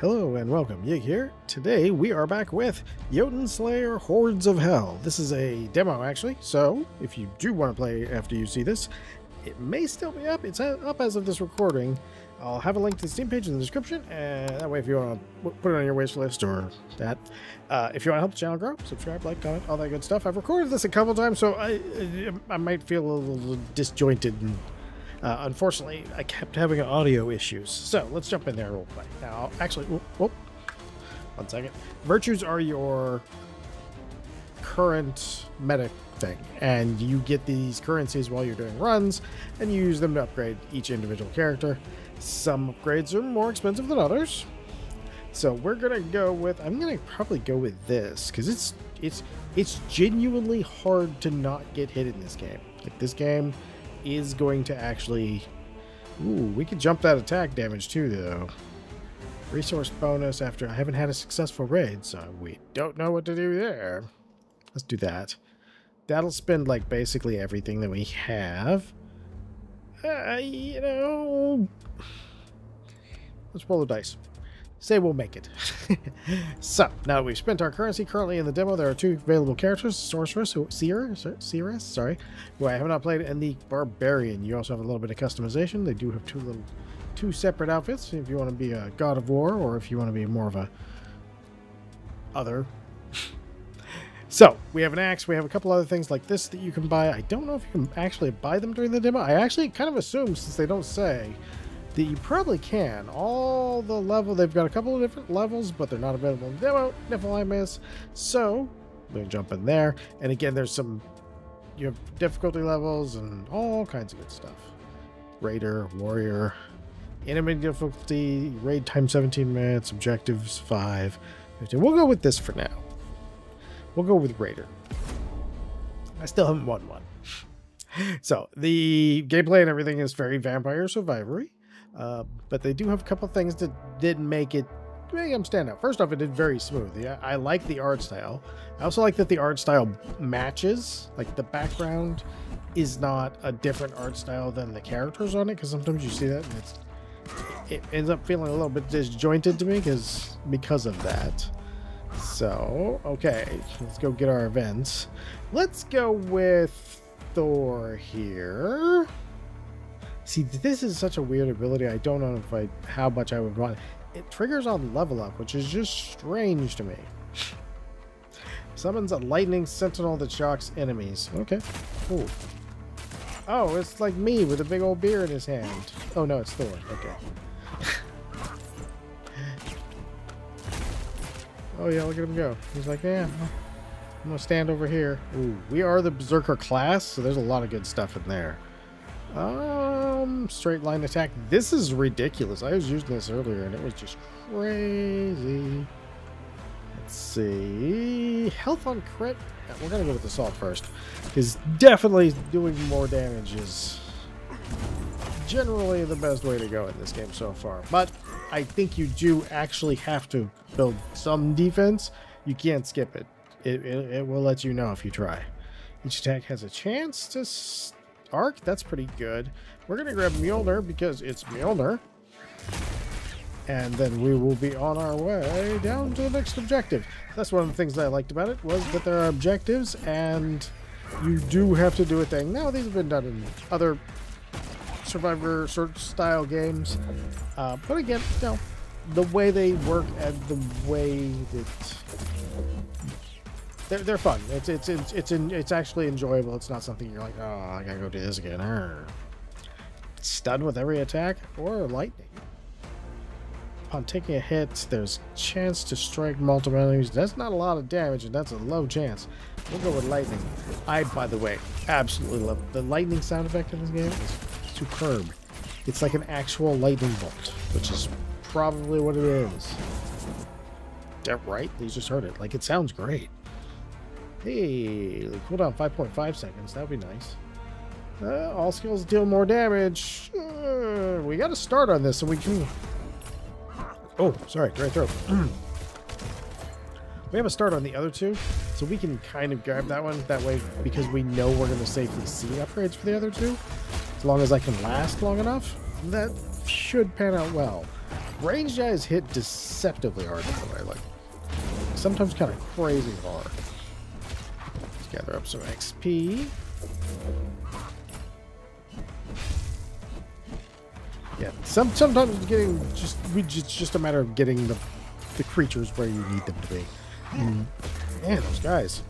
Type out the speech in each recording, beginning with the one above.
Hello and welcome, Yig here. Today we are back with Jotunnslayer Hordes of Hel. This is a demo actually, so if you do want to play after you see this, it may still be up. It's up as of this recording. I'll have a link to the Steam page in the description, and that way if you want to put it on your wish list or that. Uh, if you want to help the channel grow, subscribe, like, comment, all that good stuff. I've recorded this a couple times, so I, I might feel a little disjointed and uh, unfortunately, I kept having audio issues. So let's jump in there real quick. Now, actually, whoop, whoop, one second. Virtues are your current meta thing, and you get these currencies while you're doing runs, and you use them to upgrade each individual character. Some upgrades are more expensive than others. So we're gonna go with. I'm gonna probably go with this because it's it's it's genuinely hard to not get hit in this game. Like this game is going to actually... Ooh, we could jump that attack damage too, though. Resource bonus after I haven't had a successful raid, so we don't know what to do there. Let's do that. That'll spend, like, basically everything that we have. Uh, you know... Let's roll the dice say we'll make it. so, now we've spent our currency. Currently in the demo, there are two available characters, Sorceress, who, Seer, Seeress, sorry, who I have not played, and the Barbarian. You also have a little bit of customization. They do have two little, two separate outfits, if you want to be a God of War, or if you want to be more of a other. so, we have an axe, we have a couple other things like this that you can buy. I don't know if you can actually buy them during the demo. I actually kind of assume, since they don't say, that you probably can. All the level, they've got a couple of different levels, but they're not available in demo, Niflheim So, we jump in there. And again, there's some, you have difficulty levels and all kinds of good stuff. Raider, Warrior, enemy difficulty, raid time 17 minutes, objectives 5. 15. We'll go with this for now. We'll go with Raider. I still haven't won one. So the gameplay and everything is very Vampire Survivory. Uh, but they do have a couple things that didn't make it make them stand out. First off, it did very smooth. Yeah, I like the art style. I also like that the art style matches. Like the background is not a different art style than the characters on it, because sometimes you see that and it's it ends up feeling a little bit disjointed to me because because of that. So, okay, let's go get our events. Let's go with Thor here. See, this is such a weird ability. I don't know if I how much I would want. It triggers on level up, which is just strange to me. Summons a lightning sentinel that shocks enemies. Okay. Cool. Oh, it's like me with a big old beer in his hand. Oh no, it's Thor. Okay. oh yeah, look at him go. He's like, yeah, I'm gonna stand over here. Ooh, we are the Berserker class, so there's a lot of good stuff in there. Uh, Um, straight line attack. This is ridiculous. I was using this earlier and it was just crazy. Let's see. Health on crit. We're going to go with the salt first. Because definitely doing more damage is generally the best way to go in this game so far. But I think you do actually have to build some defense. You can't skip it. It, it, it will let you know if you try. Each attack has a chance to Arc, that's pretty good. We're going to grab Mjolnir because it's Mjolnir. And then we will be on our way down to the next objective. That's one of the things that I liked about it, was that there are objectives, and you do have to do a thing. Now, these have been done in other Survivor sort of style games. Uh, but again, you know, the way they work and the way that they're, they're fun. It's it's it's it's, in, it's actually enjoyable. It's not something you're like, oh, I gotta go do this again. Arr. Stun with every attack or lightning. Upon taking a hit, there's a chance to strike multiple enemies. That's not a lot of damage, and that's a low chance. We'll go with lightning. I, by the way, absolutely love it. The lightning sound effect in this game is superb. It's like an actual lightning bolt, which is probably what it is. That right? You just heard it. Like, it sounds great. Hey, cooldown 5.5 seconds. That would be nice. Uh, all skills deal more damage. Uh, we got to start on this so we can... Oh, sorry. Right throw. we have a start on the other two, so we can kind of grab that one. That way, because we know we're going to safely see upgrades for the other two, as long as I can last long enough, that should pan out well. ranged guys hit deceptively hard, by the way. Like, sometimes kind of crazy hard. Gather up some XP. Yeah, some sometimes getting just we just it's just a matter of getting the the creatures where you need them to be. Mm. Man, those guys.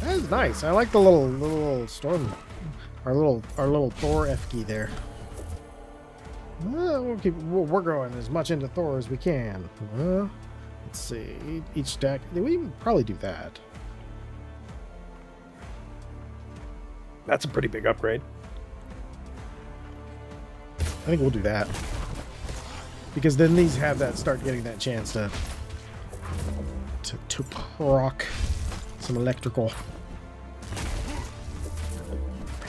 That is nice. I like the little little storm, our little our little Thor F there. Well, we'll keep we're going as much into Thor as we can. Well, let's see. Each deck. We probably do that. That's a pretty big upgrade. I think we'll do that. Because then these have that start getting that chance to to, to proc some electrical.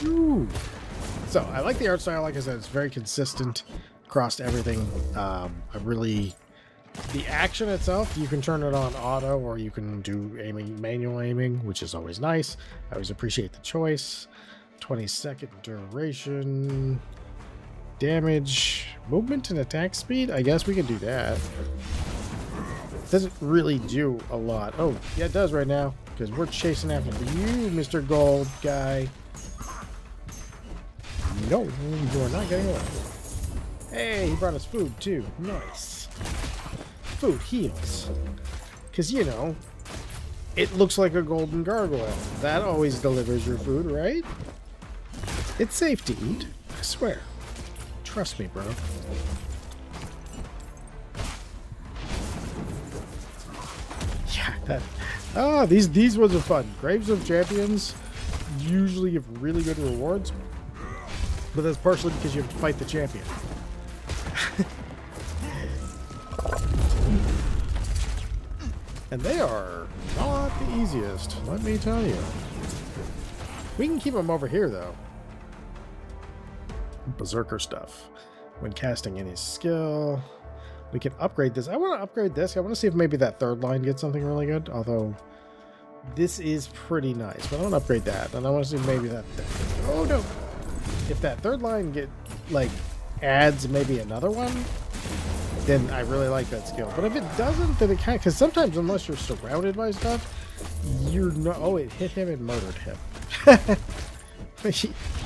Ooh. So I like the art style. Like I said, it's very consistent across everything. Um, I really the action itself, you can turn it on auto or you can do aiming manual aiming, which is always nice. I always appreciate the choice. 20 second duration, damage, movement and attack speed. I guess we can do that. It Doesn't really do a lot. Oh, yeah, it does right now because we're chasing after you, Mr. Gold guy. No, you are not getting away. Hey, he brought us food too. Nice. Food heals. Because, you know, it looks like a golden gargoyle. That always delivers your food, right? It's safe to eat. I swear. Trust me, bro. Yeah, that... Ah, these, these ones are fun. Graves of Champions usually give really good rewards, but that's partially because you have to fight the champion. And they are not the easiest, let me tell you. We can keep them over here, though. Berserker stuff. When casting any skill, we can upgrade this. I want to upgrade this. I want to see if maybe that third line gets something really good, although this is pretty nice. But I want to upgrade that, and I want to see maybe that... Oh, no! if that third line get like adds maybe another one, then I really like that skill. But if it doesn't, then it kind of because sometimes unless you're surrounded by stuff, you're not. Oh, it hit him and murdered him.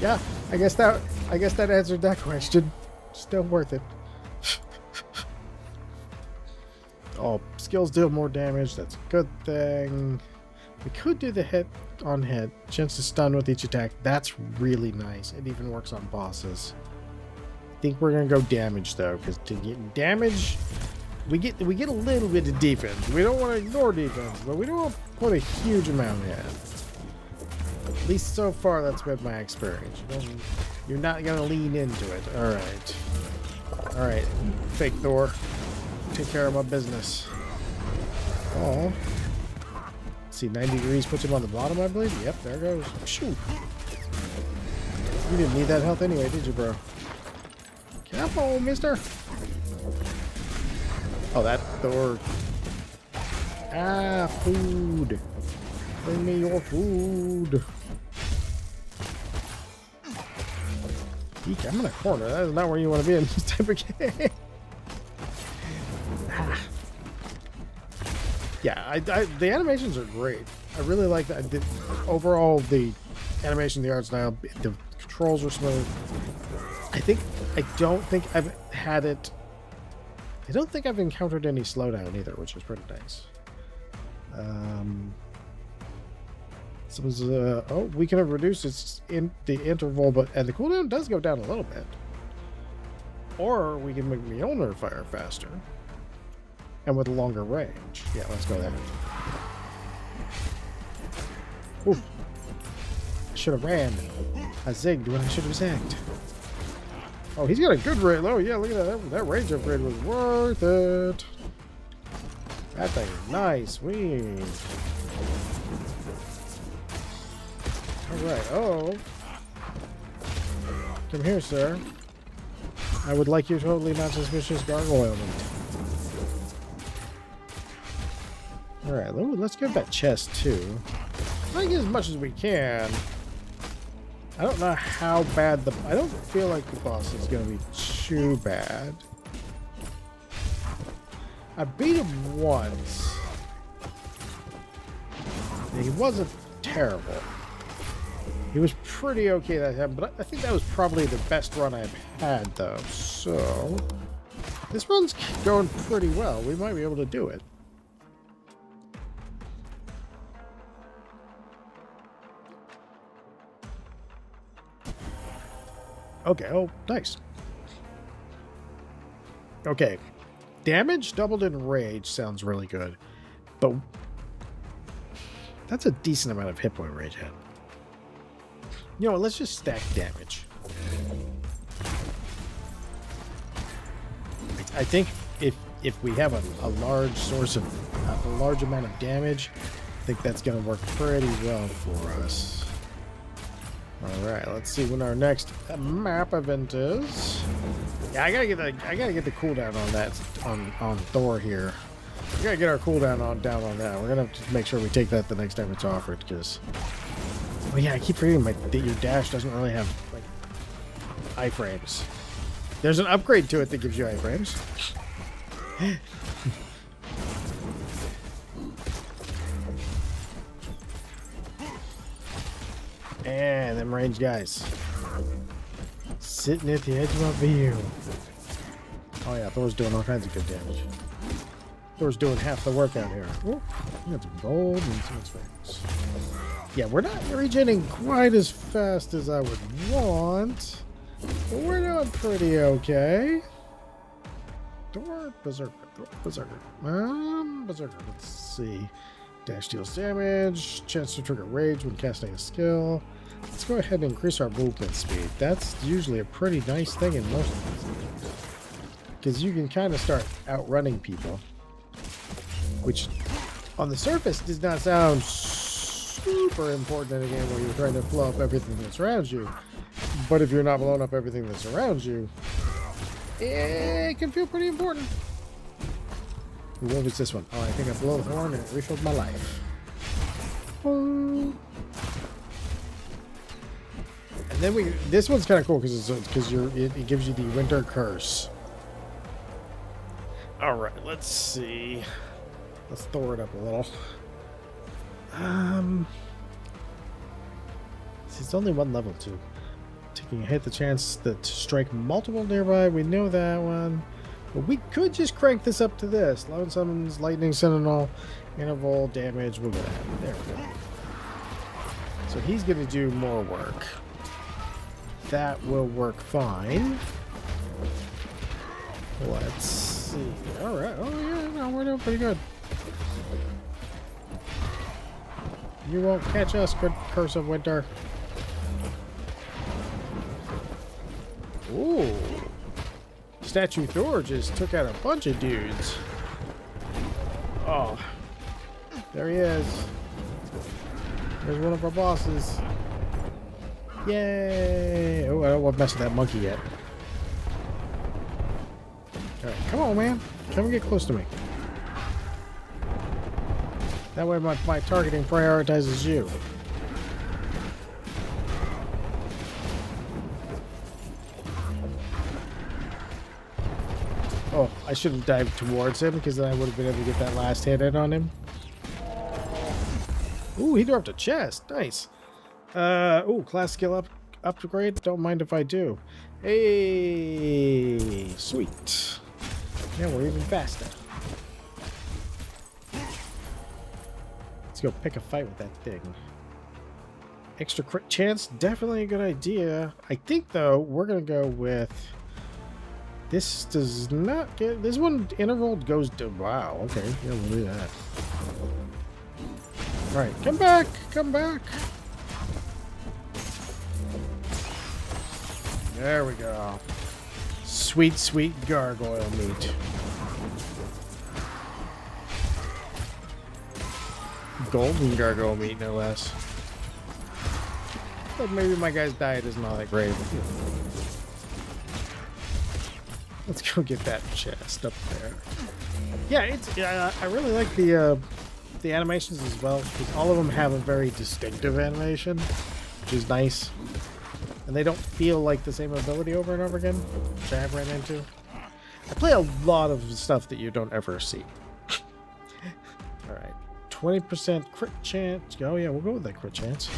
yeah, I guess that I guess that answered that question. Still worth it. oh, skills deal more damage. That's a good thing. We could do the hit on hit. Chance to stun with each attack. That's really nice. It even works on bosses. Think we're gonna go damage though, because to get damage, we get we get a little bit of defense. We don't want to ignore defense, but we don't want to put a huge amount in. At least so far, that's been my experience. You you're not gonna lean into it. All right, all right, fake Thor, take care of my business. Oh see, 90 degrees puts him on the bottom, I believe. Yep, there goes. Shoot. You didn't need that health anyway, did you, bro? Careful, mister. Oh, that door. Ah, food. Bring me your food. Eek, I'm in a corner. That is not where you want to be in this type of game. yeah, I, I, the animations are great. I really like that. The, overall, the animation, the art style, the controls are smooth. I think I don't think I've had it. I don't think I've encountered any slowdown either, which is pretty nice. Um, someone's uh, oh, we can have reduced its in the interval, but and the cooldown does go down a little bit. Or we can make Mjolnir fire faster and with longer range. Yeah, let's go there. Ooh. I should have ran. I zigged when I should have zagged. Oh, he's got a good range. Oh, yeah, look at that. That range upgrade was worth it. That thing is nice. We. Alright, oh. Come here, sir. I would like your totally not suspicious gargoyle. Alright, let's get that chest too. I get as much as we can. I don't know how bad the... I don't feel like the boss is going to be too bad. I beat him once. He wasn't terrible. He was pretty okay that time, but I think that was probably the best run I've had, though. So, this run's going pretty well. We might be able to do it. Okay, oh, nice. Okay. Damage doubled in rage sounds really good. But that's a decent amount of hit point rage had. You know what, let's just stack damage. I think if if we have a, a large source of a large amount of damage, I think that's going to work pretty well for us. All right, let's see when our next map event is. Yeah, I gotta get the I gotta get the cooldown on that on on Thor here. We gotta get our cooldown on down on that. We're gonna have to make sure we take that the next time it's offered, because. Oh yeah, I keep forgetting my that your dash doesn't really have like iframes. There's an upgrade to it that gives you iframes. And them range guys. Sitting at the edge of my view. Oh yeah, Thor's doing all kinds of good damage. Thor's doing half the work out here. Oh, got some gold and some experience. Yeah, we're not regenerating quite as fast as I would want. But we're doing pretty okay. Thor Berserker. Thor Berserker. Um, Berserker. Let's see. Dash deals damage. Chance to trigger rage when casting a skill. Let's go ahead and increase our movement speed. That's usually a pretty nice thing in most Because you can kind of start outrunning people. Which, on the surface, does not sound super important in a game where you're trying to blow up everything that surrounds you. But if you're not blowing up everything that surrounds you, it can feel pretty important. What was this one? Oh, I think I blew a horn and it refilled my life. Oh. And then we, this one's kind of cool because because you're it, it gives you the winter curse. All right, let's see. Let's throw it up a little. Um, it's only one level too. Taking a hit, the chance that to strike multiple nearby. We know that one. But we could just crank this up to this. Lone summons, lightning sentinel, interval damage. We'll go There we go. So he's going to do more work that will work fine. Let's see. Alright. Oh, yeah, no, we're doing pretty good. You won't catch us, good Curse of Winter. Ooh. Statue Thor just took out a bunch of dudes. Oh. There he is. There's one of our bosses. Yay! Oh, I don't want to mess with that monkey yet. Alright, come on, man. Come and get close to me. That way my, my targeting prioritizes you. I should have dived towards him because then I would have been able to get that last hit in on him. Ooh, he dropped a chest. Nice. Uh, oh, class skill up upgrade. Don't mind if I do. Hey, sweet. Now we're even faster. Let's go pick a fight with that thing. Extra crit chance, definitely a good idea. I think though we're gonna go with. This does not get this one interval goes to wow. Okay, yeah, we'll do that. All right, come back, come back. There we go. Sweet, sweet gargoyle meat. Golden gargoyle meat, no less. But maybe my guy's diet is not that great. Let's go get that chest up there. Yeah, it's. Yeah, I really like the uh, the animations as well because all of them have a very distinctive animation, which is nice. and they don't feel like the same ability over and over again, which I have ran into. I play a lot of stuff that you don't ever see. Alright. 20% crit chance. Oh yeah, we'll go with that crit chance.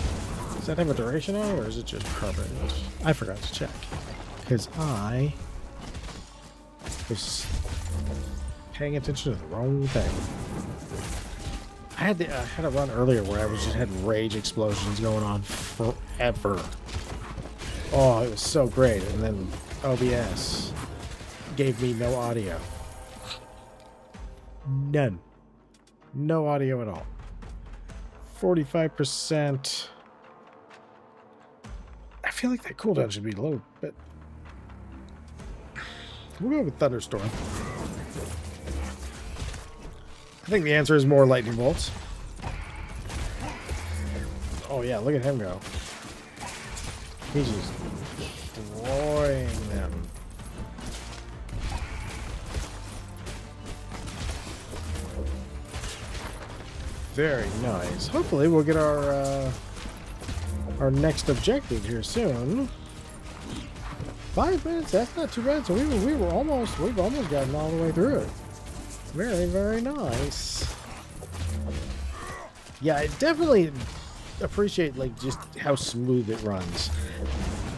Does that have a duration on it, or is it just permanent? I forgot to check. Because I was paying attention to the wrong thing. I had to, I had a run earlier where I was just had rage explosions going on forever. Oh, it was so great. And then OBS gave me no audio. None. No audio at all. 45%. I feel like that cooldown should be low, we'll go with Thunderstorm. I think the answer is more lightning bolts. Oh yeah, look at him go. He's just destroying them. Very nice. Hopefully we'll get our uh, our next objective here soon. Five minutes, that's not too bad. So we were, we were almost, we've almost gotten all the way through it. Very, very nice. Yeah, I definitely appreciate like just how smooth it runs.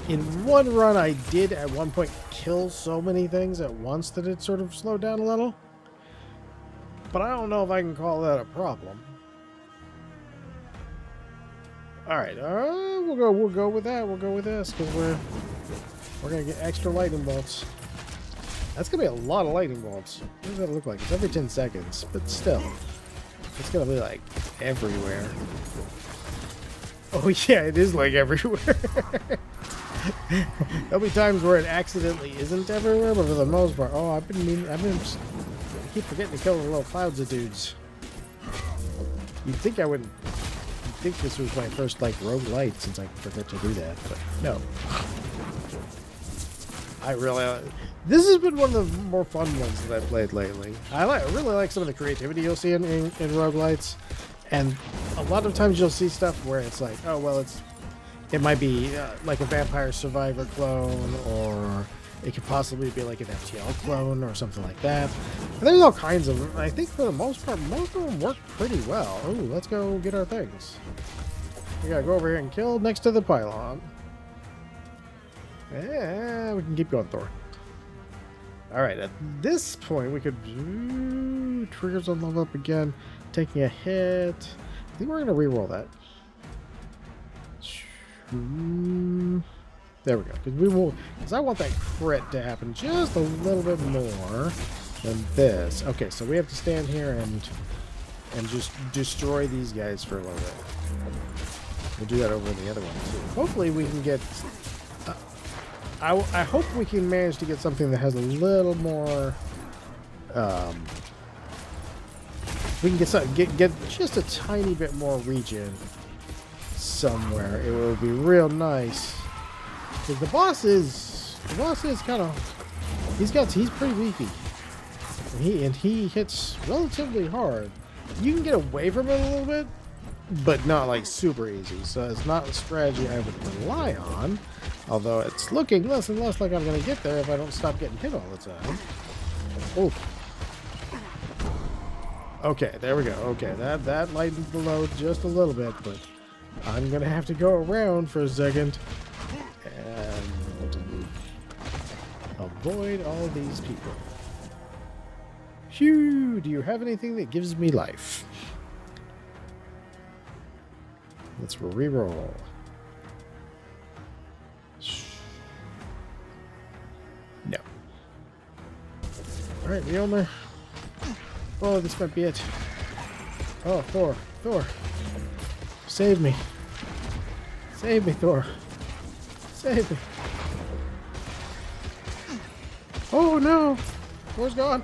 In one run, I did at one point kill so many things at once that it sort of slowed down a little. But I don't know if I can call that a problem. All right, uh, we'll go. We'll go with that. We'll go with this because we're we're gonna get extra lightning bolts. That's gonna be a lot of lightning bolts. What does that look like? It's every 10 seconds, but still. It's gonna be like everywhere. Oh yeah, it is like everywhere. There'll be times where it accidentally isn't everywhere, but for the most part, oh, I've been mean, I've been, I keep forgetting to kill the little clouds of dudes. You'd think I wouldn't, you'd think this was my first like roguelite since I forgot to do that, but no. I really, this has been one of the more fun ones that I've played lately. I, like, really like some of the creativity you'll see in, in, in roguelites. And a lot of times you'll see stuff where it's like, oh, well, it's it might be uh, like a Vampire Survivor clone, or it could possibly be like an FTL clone or something like that. And there's all kinds of. I think for the most part, most of them work pretty well. Oh, let's go get our things. We gotta go over here and kill next to the pylon. Yeah, we can keep going, Thor. Alright, at this point, we could... Ooh, triggers on level up again. Taking a hit. I think we're going to re-roll that. There we go. Because we will... Because I want that crit to happen just a little bit more than this. Okay, so we have to stand here and and just destroy these guys for a little bit. We'll do that over in the other one, too. Hopefully we can get I, I hope we can manage to get something that has a little more. Um, we can get some, get get just a tiny bit more region somewhere. It will be real nice. Because the boss is the boss is kind of he's got he's pretty beefy. And he and he hits relatively hard. You can get away from it a little bit, but not like super easy. So it's not a strategy I would rely on. Although it's looking less and less like I'm going to get there if I don't stop getting hit all the time. Oof. Okay, there we go. Okay, that, that lightened the load just a little bit, but I'm going to have to go around for a second and avoid all these people. Phew, do you have anything that gives me life? Let's re-roll. Alright, Mjolnir. Oh, this might be it. Oh, Thor. Thor. Save me. Save me, Thor. Save me. Oh, no. Thor's gone.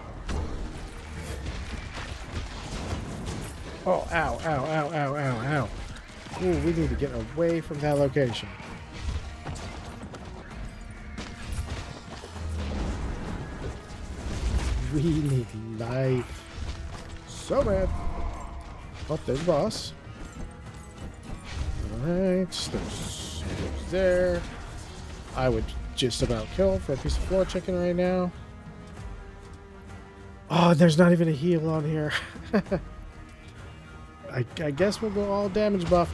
Oh, ow, ow, ow, ow, ow, ow. Ooh, we need to get away from that location. We need life. So bad. Oh, there's boss. Alright, there's, there's there. I would just about kill for a piece of floor chicken right now. Oh, there's not even a heal on here. I, I guess we'll go all damage buff.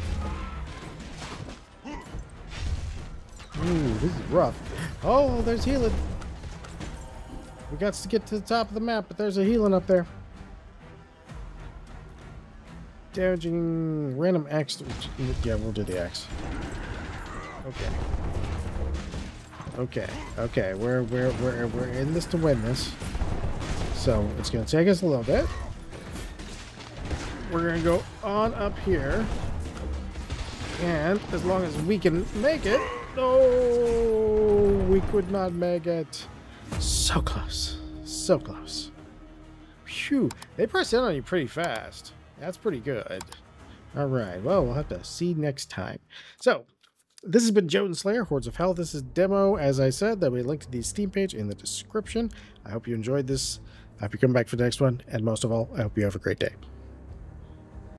Ooh, this is rough. Oh, there's healing. We got to get to the top of the map, but there's a healing up there. Damaging random axe. Yeah, we'll do the axe. Okay. Okay. Okay. We're we're we're we're in this to win this. So it's gonna take us a little bit. We're gonna go on up here. And as long as we can make it. No, we could not make it. So close. So close. Phew. They press in on you pretty fast. That's pretty good. All right. Well, we'll have to see next time. So, this has been Jotunnslayer, Hordes of Hel. This is demo, as I said. There'll be a link to the Steam page in the description. I hope you enjoyed this. I hope you come back for the next one. And most of all, I hope you have a great day.